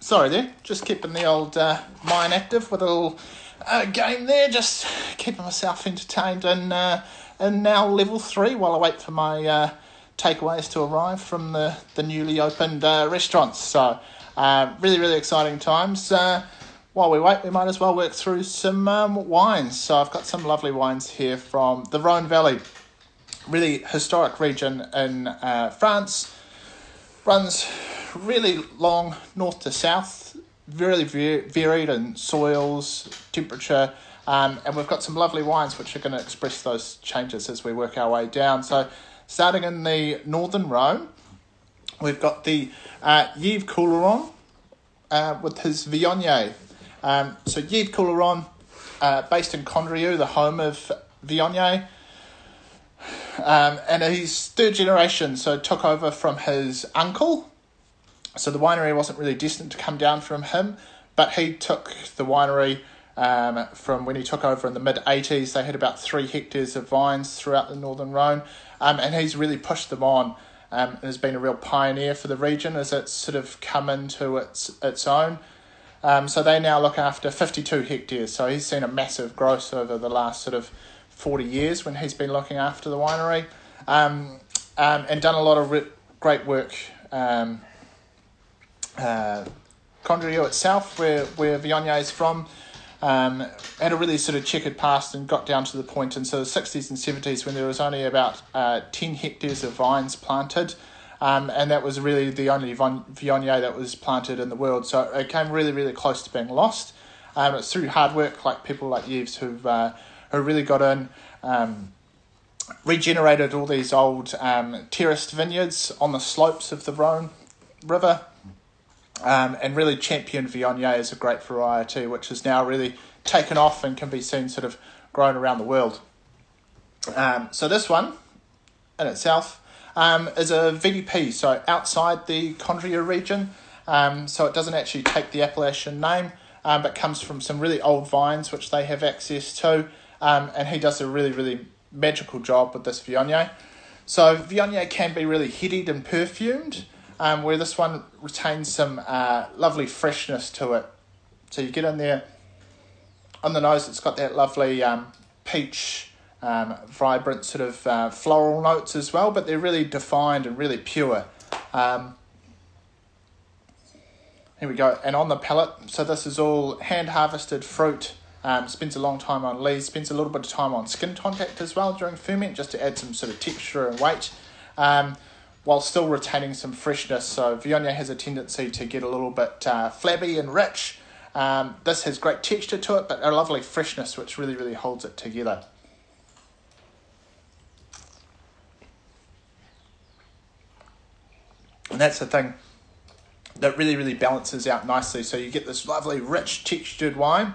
sorry there, just keeping the old uh, mind active with a little uh, game there, just keeping myself entertained and uh, and now level three while I wait for my uh, takeaways to arrive from the, the newly opened uh, restaurants. So uh, really, really exciting times. Uh, while we wait, we might as well work through some um, wines. So I've got some lovely wines here from the Rhone Valley, really historic region in France. Runs really long north to south, really varied in soils, temperature, um, and we've got some lovely wines which are going to express those changes as we work our way down. So, starting in the northern Rhone, we've got the uh, Yves Cuilleron uh, with his Viognier. Um, so, Yves Cuilleron, uh, based in Condrieu, the home of Viognier. Um, and he's third generation, so took over from his uncle. So the winery wasn't really destined to come down from him, but he took the winery um, from when he took over in the mid 80s. They had about three hectares of vines throughout the northern Rhone, um, and he's really pushed them on um, and has been a real pioneer for the region as it's sort of come into its, its own. Um, so they now look after 52 hectares. So he's seen a massive growth over the last sort of 40 years when he's been looking after the winery um, um, and done a lot of re- great work. Uh, Condrieu itself, where, where Viognier is from, um, had a really sort of checkered past and got down to the point in sort of 60s and 70s when there was only about uh, 10 hectares of vines planted. Um, and that was really the only Viognier that was planted in the world. So it came really, really close to being lost. Um, it's through hard work, like people like Yves, who've uh, who really got in, um, regenerated all these old um, terraced vineyards on the slopes of the Rhone River, um, and really championed Viognier as a great variety, which is now really taken off and can be seen sort of grown around the world. Um, so this one in itself um, is a VDP, so outside the Condrieu region. Um, so it doesn't actually take the appellation name, um, but comes from some really old vines which they have access to. Um, and he does a really, really magical job with this Viognier. So Viognier can be really headied and perfumed um, where this one retains some uh, lovely freshness to it. So you get in there on the nose, it's got that lovely um, peach, um, vibrant sort of uh, floral notes as well, but they're really defined and really pure. Um, here we go, and on the palate, so this is all hand harvested fruit. Um, spends a long time on lees, spends a little bit of time on skin contact as well during ferment, just to add some sort of texture and weight. Um, while still retaining some freshness. So Viognier has a tendency to get a little bit uh, flabby and rich. Um, this has great texture to it, but a lovely freshness which really, really holds it together. And that's the thing that really, really balances out nicely. So you get this lovely, rich, textured wine,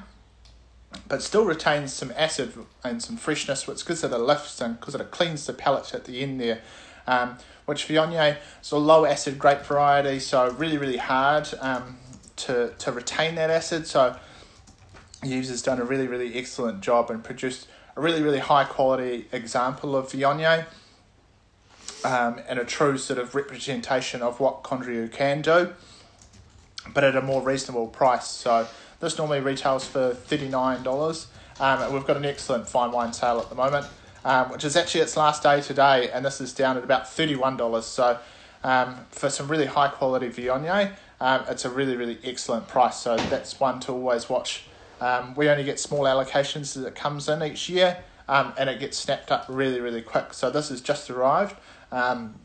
but still retains some acid and some freshness, which gives it a lift and because it cleans the palate at the end there. Um, which Viognier is a low acid grape variety, so really, really hard um, to, to retain that acid. So Yves has done a really, really excellent job and produced a really, really high quality example of Viognier um, and a true sort of representation of what Condrieu can do, but at a more reasonable price. So this normally retails for $39. Um, we've got an excellent fine wine sale at the moment um, which is actually its last day today, and this is down at about $31. So um, for some really high quality Viognier, um, it's a really, really excellent price. So that's one to always watch. Um, we only get small allocations as it comes in each year, um, and it gets snapped up really, really quick. So this has just arrived um,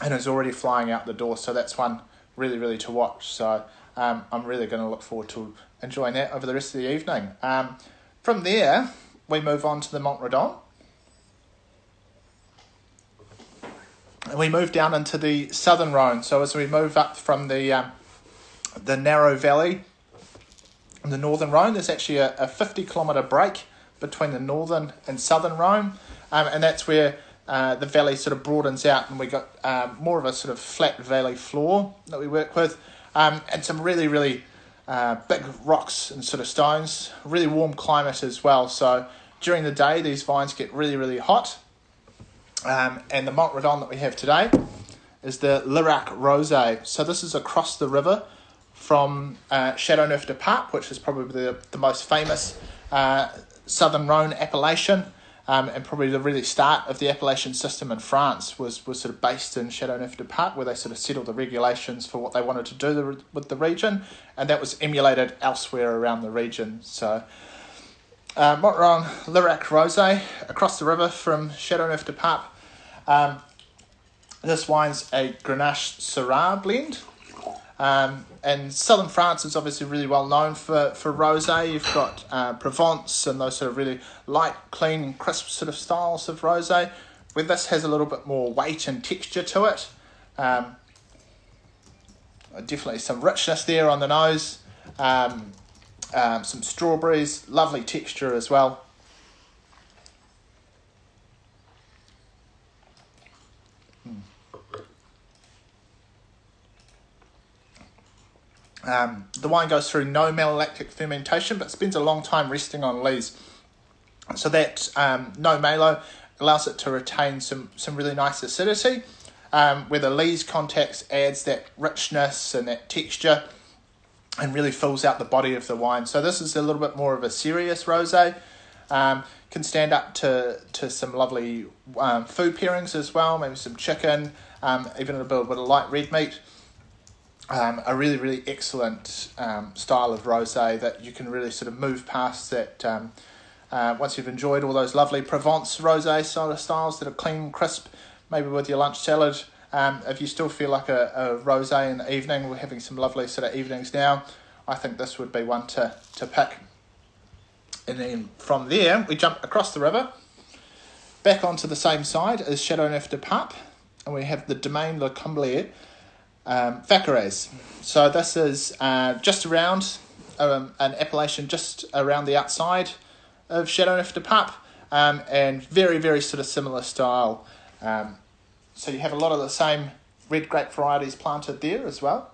and is already flying out the door. So that's one really, really to watch. So um, I'm really going to look forward to enjoying that over the rest of the evening. Um, from there, we move on to the Mont Redon. And we move down into the southern Rhone. So as we move up from the um, the narrow valley, in the northern Rhone, there's actually a, a 50 kilometre break between the northern and southern Rhone, um, and that's where uh, the valley sort of broadens out, and we got um, more of a sort of flat valley floor that we work with, um, and some really really uh, big rocks and sort of stones. Really warm climate as well. So during the day, these vines get really really hot um, and the Mont Montredon that we have today is the Lirac Rosé. So this is across the river from uh, Chateauneuf du Pape, which is probably the, the most famous uh, Southern Rhone appellation. Um, and probably the really start of the appellation system in France was, was sort of based in Chateauneuf du Pape, where they sort of settled the regulations for what they wanted to do the, with the region, and that was emulated elsewhere around the region. So, uh, Mont Redon Lirac Rosé across the river from Chateauneuf du Pape. Um, this wine's a Grenache Syrah blend. Um, and southern France is obviously really well known for, for rosé. You've got uh, Provence and those sort of really light, clean, crisp sort of styles of rosé. Where this has a little bit more weight and texture to it. Um, definitely some richness there on the nose. Um, um, some strawberries, lovely texture as well. Um, the wine goes through no malolactic fermentation, but spends a long time resting on lees. So that um, no malo allows it to retain some, some really nice acidity, um, where the lees context adds that richness and that texture and really fills out the body of the wine. So this is a little bit more of a serious rosé. Um, can stand up to, to some lovely um, food pairings as well, maybe some chicken, um, even a bit, a bit of light red meat um, a really, really excellent um, style of rosé that you can really sort of move past that. Um, uh, once you've enjoyed all those lovely Provence rosé sort of styles that are clean, crisp, maybe with your lunch salad. Um, if you still feel like a, a rosé in the evening, we're having some lovely sort of evenings now. I think this would be one to, to pick. And then from there, we jump across the river, back onto the same side as Chateauneuf du Pape, and we have the Domaine Le Colombier, um, So this is uh, just around um, an appellation just around the outside of Chateauneuf du Pape um, and very, very sort of similar style. Um, so you have a lot of the same red grape varieties planted there as well.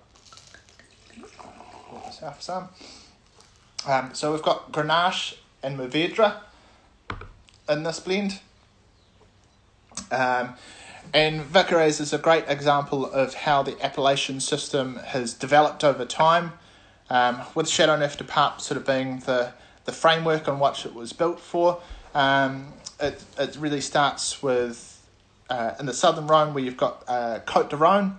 Have some. Um, so we've got Grenache and Mourvedre in this blend. Um, and Vacqueyras is a great example of how the appellation system has developed over time, um, with Chateauneuf du Pape sort of being the, the framework on which it was built for. Um, it, it really starts with, uh, in the southern Rhone, where you've got uh, Côte de Rhône,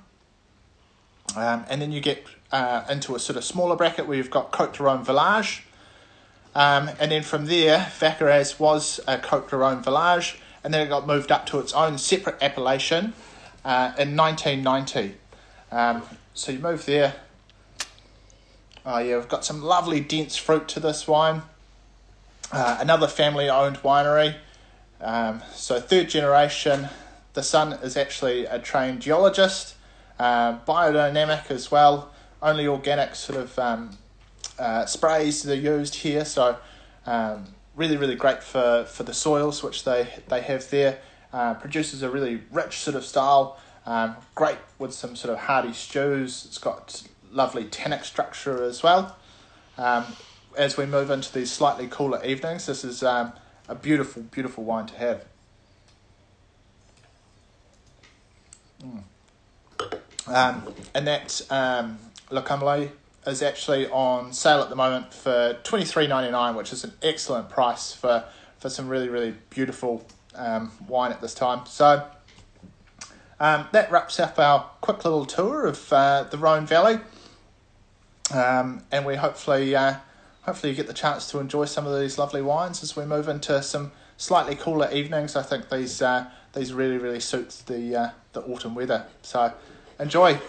um, and then you get uh, into a sort of smaller bracket where you've got Côte de Rhône Village. Um, and then from there, Vacqueyras was a Côte de Rhône Village, and then it got moved up to its own separate appellation uh, in 1990. Um, so you move there. Oh yeah, we've got some lovely dense fruit to this wine. Uh, another family-owned winery. Um, so third generation. The son is actually a trained geologist, uh, biodynamic as well. Only organic sort of um, uh, sprays that are used here. So um, really, really great for, for the soils which they, they have there. Uh, produces a really rich sort of style, um, great with some sort of hearty stews. It's got lovely tannic structure as well. Um, as we move into these slightly cooler evenings, this is um, a beautiful, beautiful wine to have. Mm. Um, and that um, Le Colombier is actually on sale at the moment for twenty three ninety nine, which is an excellent price for for some really really beautiful um, wine at this time. So um, that wraps up our quick little tour of uh, the Rhone Valley, um, and we hopefully uh, hopefully you get the chance to enjoy some of these lovely wines as we move into some slightly cooler evenings. I think these uh, these really really suits the uh, the autumn weather. So enjoy.